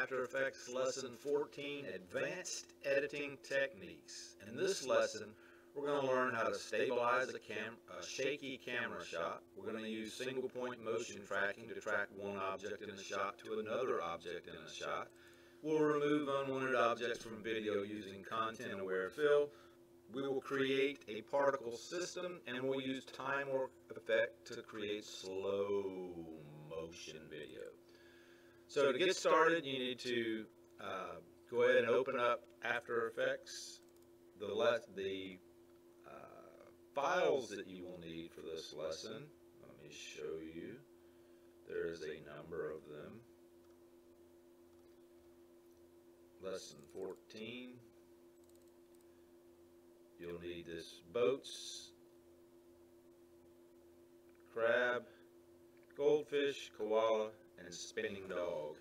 After Effects Lesson 14, Advanced Editing Techniques. In this lesson, we're going to learn how to stabilize a, cam a shaky camera shot. We're going to use single point motion tracking to track one object in a shot to another object in a shot. We'll remove unwanted objects from video using content aware fill. We will create a particle system and we'll use time warp effect to create slow. So to get started, you need to uh, go ahead and open up After Effects. The, the uh, files that you will need for this lesson, let me show you. There is a number of them. Lesson 14. You'll need this boats, crab, goldfish, koala, and spinning dog.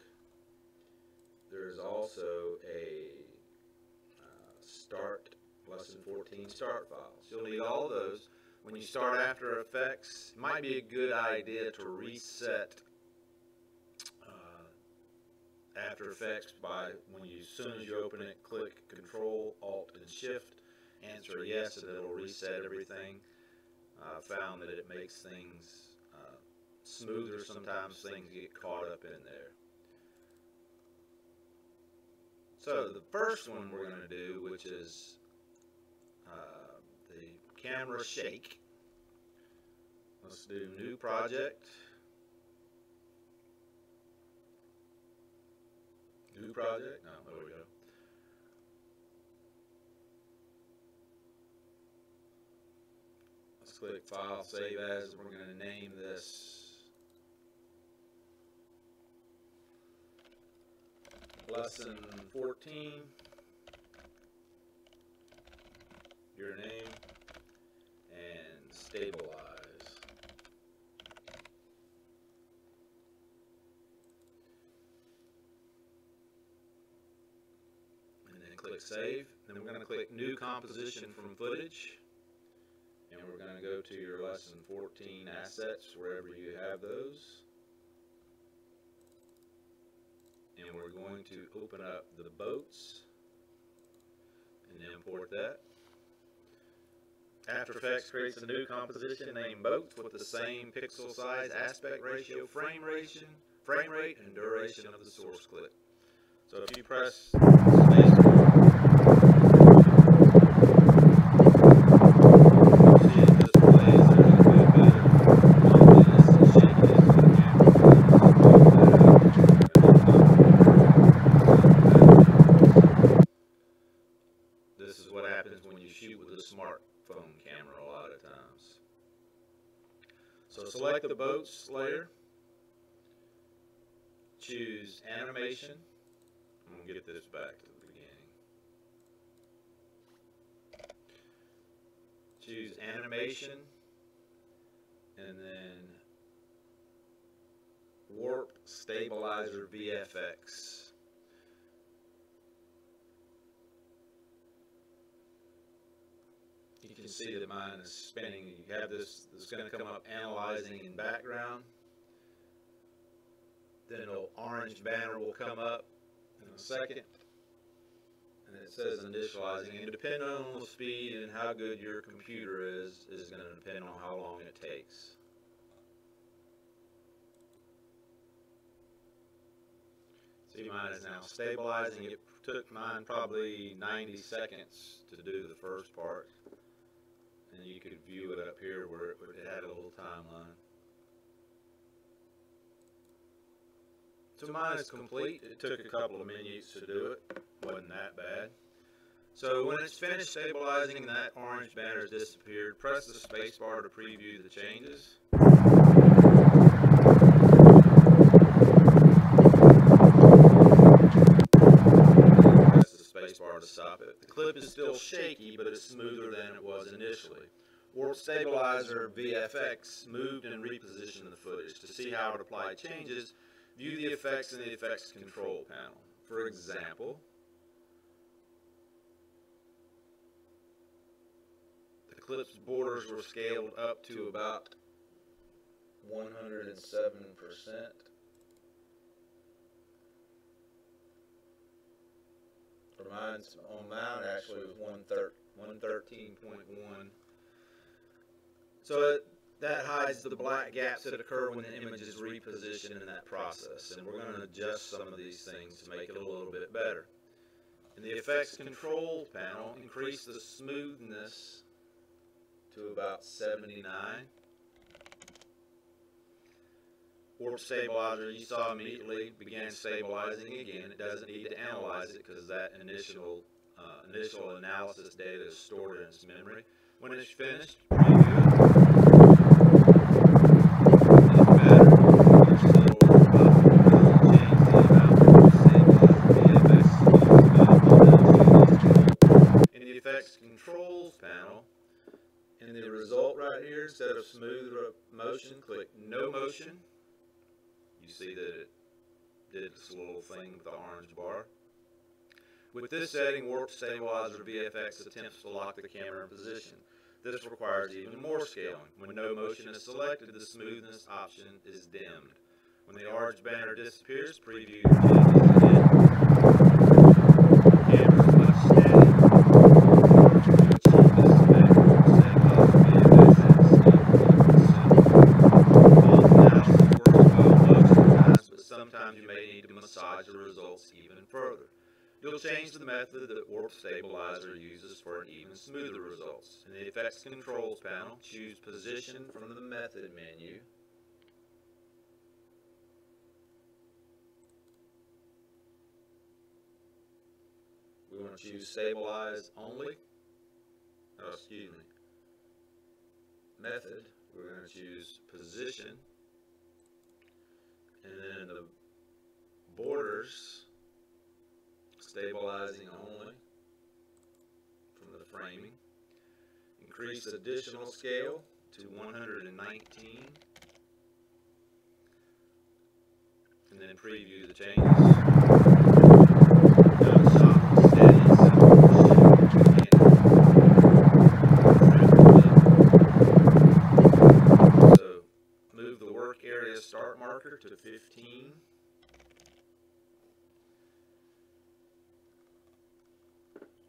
There's also a uh, start, lesson 14 start files. You'll need all those. When you start After Effects, it might be a good idea to reset uh, After Effects by when you, as soon as you open it, click Control, Alt, and Shift, answer yes, and it'll reset everything. I found that it makes things smoother, sometimes things get caught up in there. So the first one we're going to do, which is uh, the camera shake. Let's do new project. New project? No, there we go. Let's click File, Save As. We're going to name this lesson 14, your name, and stabilize. And then click save. Then we're going to click new composition from footage. And we're going to go to your lesson 14 assets, wherever you have those. And we're going to open up the boats and import that. After Effects creates a new composition named Boats with the same pixel size, aspect ratio, frame rate, frame rate, and duration of the source clip. So if you press space select the boats layer, choose animation. I'm going to get this back to the beginning. Choose animation and then warp stabilizer VFX. you can see that mine is spinning. You have this, that's going to come up analyzing in background. Then an orange banner will come up in a second. And it says initializing. And depending on the speed and how good your computer is, is going to depend on how long it takes. See, mine is now stabilizing. It took mine probably 90 seconds to do the first part and you could view it up here where it, it had a little timeline. So mine is complete. It took a couple of minutes to do it. Wasn't that bad. So when it's finished stabilizing and that orange banner has disappeared, press the spacebar to preview the changes. spacebar to stop it. The clip is still shaky, but it's smoother than it was initially. Warp Stabilizer VFX moved and repositioned the footage. To see how it applied changes, view the effects in the effects control panel. For example, the clip's borders were scaled up to about 107 percent For mine's on mine actually was one thir- one thirteen. 13.1. So it, that hides the black gaps that occur when the image is repositioned in that process. And we're going to adjust some of these things to make it a little bit better. In the effects control panel, increase the smoothness to about 79. Warp stabilizer, you saw immediately began stabilizing again. It doesn't need to analyze it because that initial uh, initial analysis data is stored in its memory. When it's finished, controls panel. In the result right here, instead of smooth motion, click no motion. You see that it did this little thing with the orange bar. With this setting, Warp Stabilizer VFX attempts to lock the camera in position. This requires even more scaling. When no motion is selected, the smoothness option is dimmed. When the orange banner disappears, preview changes. Camera is much steady. To achieve this effect, Stabilizer VFX adds Both analysis works well most of the times, but sometimes you may need to massage the results even further. You'll change the method that Warp Stabilizer uses for an even smoother results. In the Effects Controls panel, choose Position from the Method menu. We want to choose Stabilize Only. Oh, excuse me. Method, we're going to choose Position. And then the borders, stabilizing only framing. Increase additional scale to 119. And then preview the changes. Start marker to 15.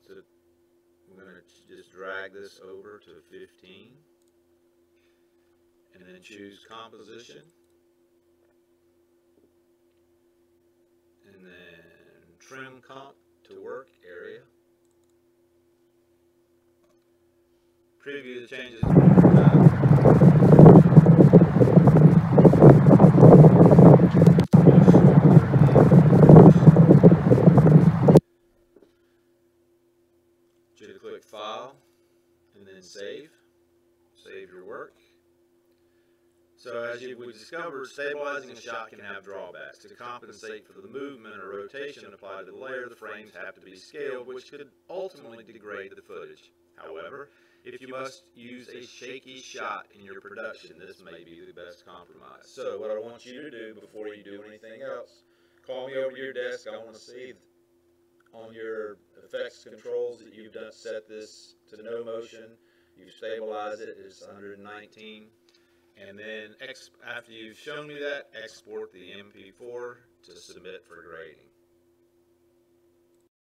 So we're going to just drag this over to 15 and then choose composition. And then trim comp to work area. Preview the changes one more time. You to click File Save. Save your work. So as you, we discovered, stabilizing a shot can have drawbacks. To compensate for the movement or rotation applied to the layer, the frames have to be scaled, which could ultimately degrade the footage. However, if you must use a shaky shot in your production, this may be the best compromise. So what I want you to do before you do anything else, call me over to your desk. I want to see on your effects controls that you've done set this to no motion. You've stabilized it. It's 119. And then after you've shown me that, export the MP4 to submit for grading.